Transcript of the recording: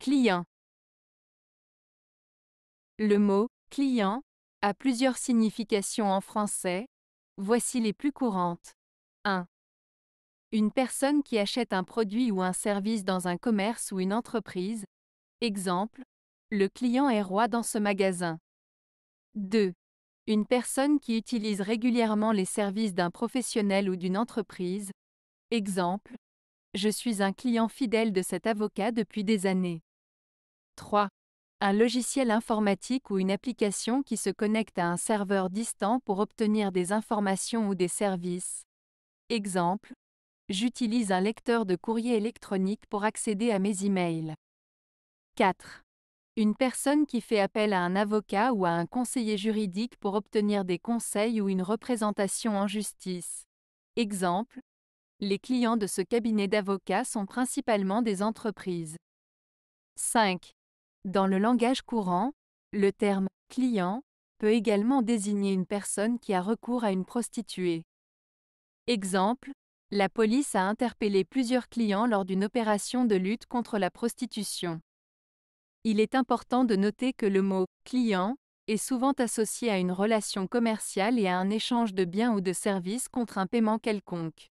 Client. Le mot client a plusieurs significations en français. Voici les plus courantes. 1. Une personne qui achète un produit ou un service dans un commerce ou une entreprise. Exemple. Le client est roi dans ce magasin. 2. Une personne qui utilise régulièrement les services d'un professionnel ou d'une entreprise. Exemple. Je suis un client fidèle de cet avocat depuis des années. 3. Un logiciel informatique ou une application qui se connecte à un serveur distant pour obtenir des informations ou des services. Exemple. J'utilise un lecteur de courrier électronique pour accéder à mes emails. 4. Une personne qui fait appel à un avocat ou à un conseiller juridique pour obtenir des conseils ou une représentation en justice. Exemple. Les clients de ce cabinet d'avocats sont principalement des entreprises. 5. Dans le langage courant, le terme client peut également désigner une personne qui a recours à une prostituée. Exemple, la police a interpellé plusieurs clients lors d'une opération de lutte contre la prostitution. Il est important de noter que le mot client est souvent associé à une relation commerciale et à un échange de biens ou de services contre un paiement quelconque.